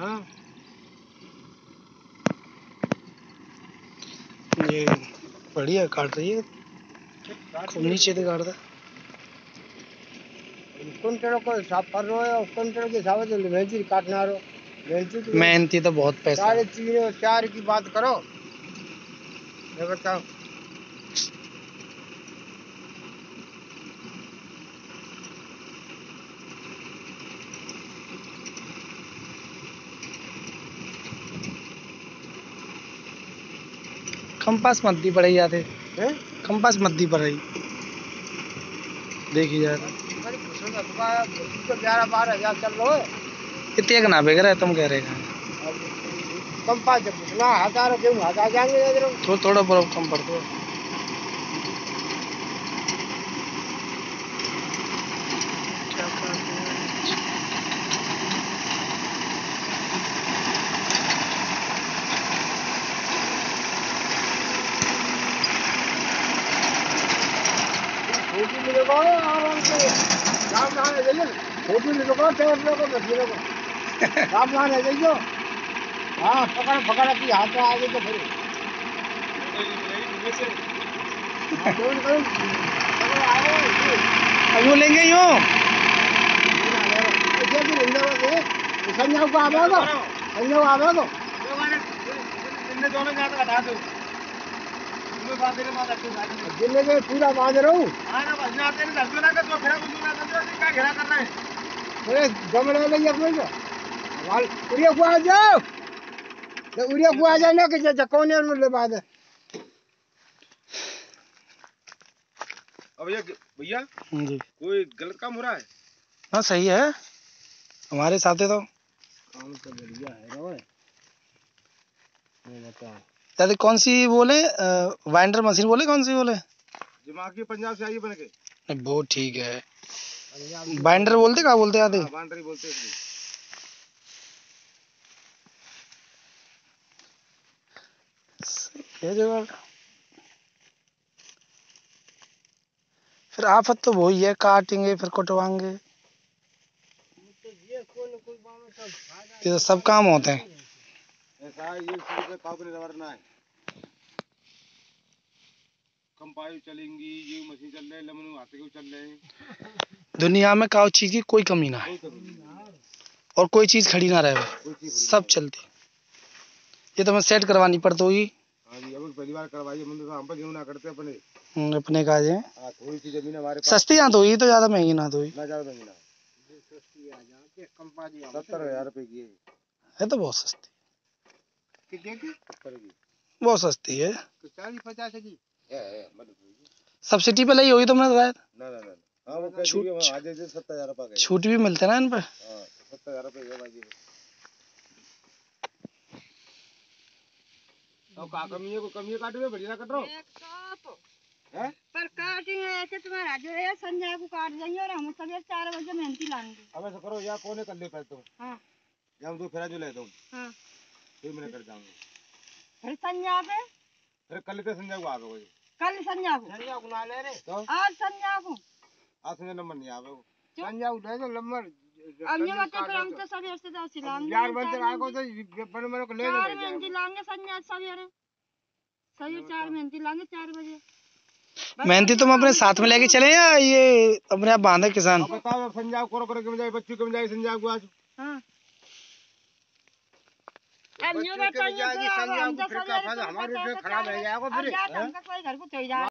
हाँ। ये बढ़िया काट रही है खूब नीचे से काट को साफ़ कर रहे हो के हिसाब से मेहनती काटना रहो मेहनती तो मेहनती तो बहुत पैसा। साढ़े। तीन और चार की बात करो। बताओ कंपास मत दी पड़ेगी आते हैं। कंपास मत दी पड़ेगी देखी जा रहा अरे कुछ ना तो चल रहा है। रहा है तुम कह रहे हैं। कंपास जब पूछना हज़ार हज़ार जाएँगे थोड़ा थोड़ा बहुत कम पड़ दो क्या कर रहे हैं? से राम लाने जाइए फ़ोटो मिलेगा तेरे लोगों को बच्चे को राम लाने जाइए हाँ पकड़ पकड़ की हाथ में आगे तो फिर। पकड़ो, ये। लेंगे यूँ संजय को आवेगा संजय को आवेगा ज़िले में पूरा बाँध रहा हूँ। अरे गमले ले अपने को वाल उड़िया को आ जाओ। तो उड़िया को आ जाए ना कि जैसे कोने में ले बाँध? अब ये भैया जी। कोई गलत काम हो रहा है? हाँ सही है। हमारे साथ है तो। काम तो बढ़िया है रो मैं बताओ दादी कौन सी बोले? वाइंडर मशीन बोले? कौन सी बोले? दिमाग की पंजाब से आई बन के नहीं वो ठीक है। बाइंडर बोलते क्या बोलते आते हाँ, बाउंड्री बोलते हैं। ये जुगाड़ फिर आफत तो वही है काटेंगे फिर कटवाएँगे। ये तो सब काम होते हैं। ऐसा है ये चीज़ पे काबू नहीं रवरना कम पायु चलेंगी ये मशीन चल रहे लमन हाथ के चल रहे। दुनिया में काउ चीज़ की कोई कमी ना है। और कोई चीज़ खड़ी ना रहे। सब चलती। ये तो मैं सेट करवानी पड़ती होगी। हाँ पहली बार तो हम पर क्यों ना करते अपने। हम्म, अपने काज है थोड़ी सी ज़मीन हमारे सस्ती यहाँ तो तो ज़्यादा महँगी ना तो ना ज़्यादा महँगी ना सत्तर हज़ार रुपए की है। तो बहुत सस्ती। बहुत सस्ती है। पचास की सब्सिडी पे ली हुई तुमने तो शायद। ना ना ना ना। हाँ वो छूट- सत्तर हज़ार भी मिलते ना इन पे। हाँ सत्तर हज़ार रुपए भाई तो का कमी है को कमी काटे में बढ़िया कट रहा हूँ? हैं? पर काटेंगे ऐसे तुम्हारा जो है संजय को काट देंगे और हम सवेरे चार बजे मेहनती लाएँगे। अब ऐसा करो या कोने कर ले पाए तुम हाँ। या हम दो फेरा जो ले दूँ हाँ। फिर मैंने कर जाऊँगा। फिर संजय पे? फिर कल के संजय को आ गए कल संजय को संजय को ना ले रे? तो? आज संजय को आज संजय नंबर नहीं आवे को दे दो नंबर। अब ये बच्चे फिर हम तो सवेरे से दस लाएँगे यार बंदे तो बन बन को ले चार संजय सवेरे सवेरे चार लाएँगे चार बजे। मेहनती तुम अपने साथ में लेके चले या ये अपने आप बांधे किसान? अब बताओ संजय को करो के जाए बच्चों के जाए संजय को आज। हाँ अब ये बच्चों के बताइए जाएगी हम को तो फिर तो खराब हो जाएगा फिर